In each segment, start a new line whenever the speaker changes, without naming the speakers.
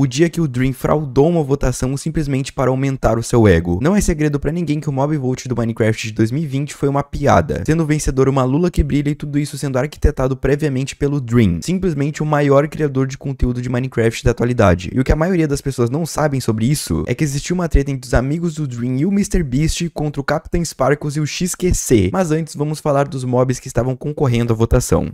o dia que o Dream fraudou uma votação simplesmente para aumentar o seu ego. Não é segredo para ninguém que o Mob Vote do Minecraft de 2020 foi uma piada, sendo vencedor uma lula que brilha e tudo isso sendo arquitetado previamente pelo Dream, simplesmente o maior criador de conteúdo de Minecraft da atualidade. E o que a maioria das pessoas não sabem sobre isso é que existiu uma treta entre os amigos do Dream e o MrBeast contra o Captain Sparkles e o XQC. Mas antes vamos falar dos mobs que estavam concorrendo à votação.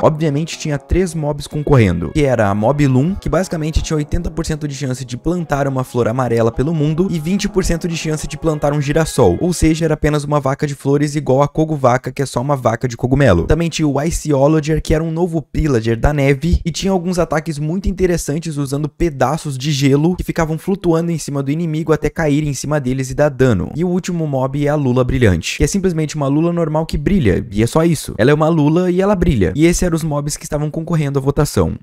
Obviamente tinha três mobs concorrendo, que era a Mob Loom, que basicamente tinha 80% de chance de plantar uma flor amarela pelo mundo e 20% de chance de plantar um girassol, ou seja, era apenas uma vaca de flores igual a Kogu Vaca, que é só uma vaca de cogumelo. Também tinha o Iceologer, que era um novo pillager da neve, e tinha alguns ataques muito interessantes usando pedaços de gelo que ficavam flutuando em cima do inimigo até cair em cima deles e dar dano. E o último mob é a Lula Brilhante, que é simplesmente uma Lula normal que brilha, e é só isso. Ela é uma Lula e ela brilha. E esse eram os mobs que estavam concorrendo à votação.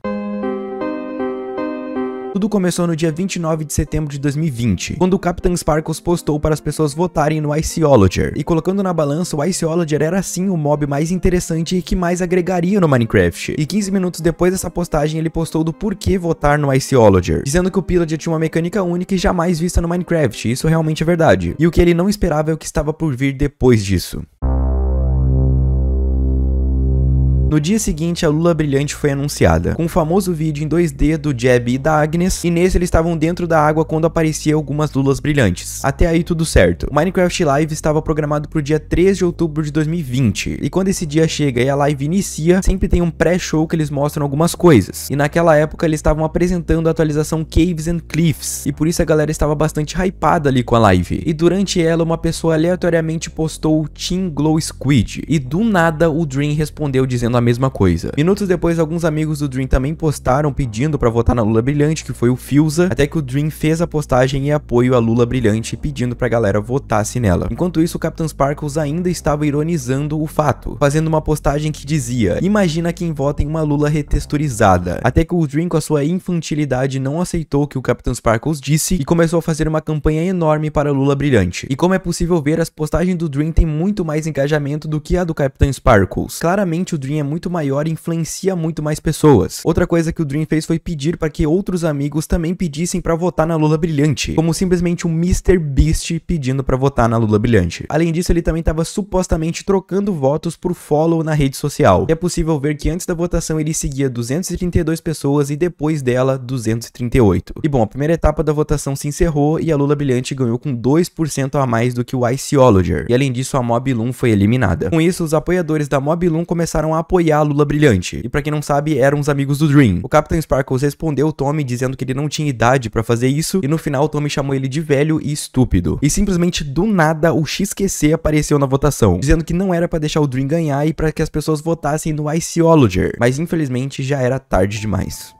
Tudo começou no dia 29 de setembro de 2020, quando o Captain Sparkles postou para as pessoas votarem no Iceologer. E colocando na balança, o Iceologer era sim o mob mais interessante e que mais agregaria no Minecraft. E 15 minutos depois dessa postagem, ele postou do porquê votar no Iceologer, dizendo que o Pillager tinha uma mecânica única e jamais vista no Minecraft. Isso realmente é verdade. E o que ele não esperava é o que estava por vir depois disso. No dia seguinte, a Lula Brilhante foi anunciada, com o famoso vídeo em 2D do Jeb e da Agnes, e nesse eles estavam dentro da água quando apareciam algumas lulas brilhantes. Até aí tudo certo. O Minecraft Live estava programado para o dia 3 de outubro de 2020, e quando esse dia chega e a live inicia, sempre tem um pré-show que eles mostram algumas coisas. E naquela época eles estavam apresentando a atualização Caves and Cliffs, e por isso a galera estava bastante hypada ali com a live. E durante ela, uma pessoa aleatoriamente postou Team Glow Squid, e do nada o Dream respondeu dizendo a mesma coisa. Minutos depois, alguns amigos do Dream também postaram pedindo para votar na Lula Brilhante, que foi o Filza, até que o Dream fez a postagem em apoio à Lula Brilhante, pedindo pra galera votasse nela. Enquanto isso, o Captain Sparkles ainda estava ironizando o fato, fazendo uma postagem que dizia: Imagina quem vota em uma Lula retexturizada. Até que o Dream, com a sua infantilidade, não aceitou o que o Captain Sparkles disse e começou a fazer uma campanha enorme para Lula Brilhante. E como é possível ver, as postagens do Dream têm muito mais engajamento do que a do Captain Sparkles. Claramente o Dream é muito maior e influencia muito mais pessoas. Outra coisa que o Dream fez foi pedir para que outros amigos também pedissem para votar na Lula Brilhante, como simplesmente um Mr. Beast pedindo para votar na Lula Brilhante. Além disso, ele também estava supostamente trocando votos por follow na rede social. E é possível ver que antes da votação ele seguia 232 pessoas e depois dela 238. E bom, a primeira etapa da votação se encerrou e a Lula Brilhante ganhou com 2% a mais do que o Iceologer. E além disso, a Mob Loom foi eliminada. Com isso, os apoiadores da Mob Loom começaram a apoiar a Lula Brilhante. E para quem não sabe, eram os amigos do Dream. O Captain Sparkles respondeu Tommy dizendo que ele não tinha idade para fazer isso, e no final Tommy chamou ele de velho e estúpido. E simplesmente do nada o XQC apareceu na votação, dizendo que não era para deixar o Dream ganhar e para que as pessoas votassem no Iceologer, mas infelizmente já era tarde demais.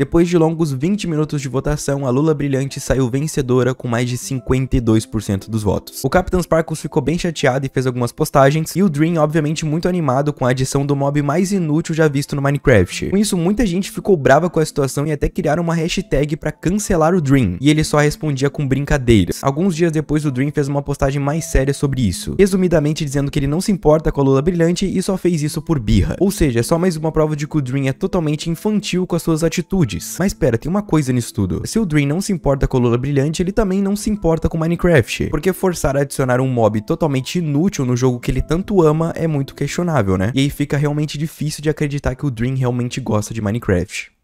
Depois de longos 20 minutos de votação, a Lula Brilhante saiu vencedora com mais de 52% dos votos. O Capitão Sparkles ficou bem chateado e fez algumas postagens, e o Dream obviamente muito animado com a adição do mob mais inútil já visto no Minecraft. Com isso, muita gente ficou brava com a situação e até criaram uma hashtag para cancelar o Dream, e ele só respondia com brincadeiras. Alguns dias depois, o Dream fez uma postagem mais séria sobre isso, resumidamente dizendo que ele não se importa com a Lula Brilhante e só fez isso por birra. Ou seja, é só mais uma prova de que o Dream é totalmente infantil com as suas atitudes, mas pera, tem uma coisa nisso tudo. Se o Dream não se importa com a Lula Brilhante, ele também não se importa com Minecraft. Porque forçar a adicionar um mob totalmente inútil no jogo que ele tanto ama é muito questionável, né? E aí fica realmente difícil de acreditar que o Dream realmente gosta de Minecraft.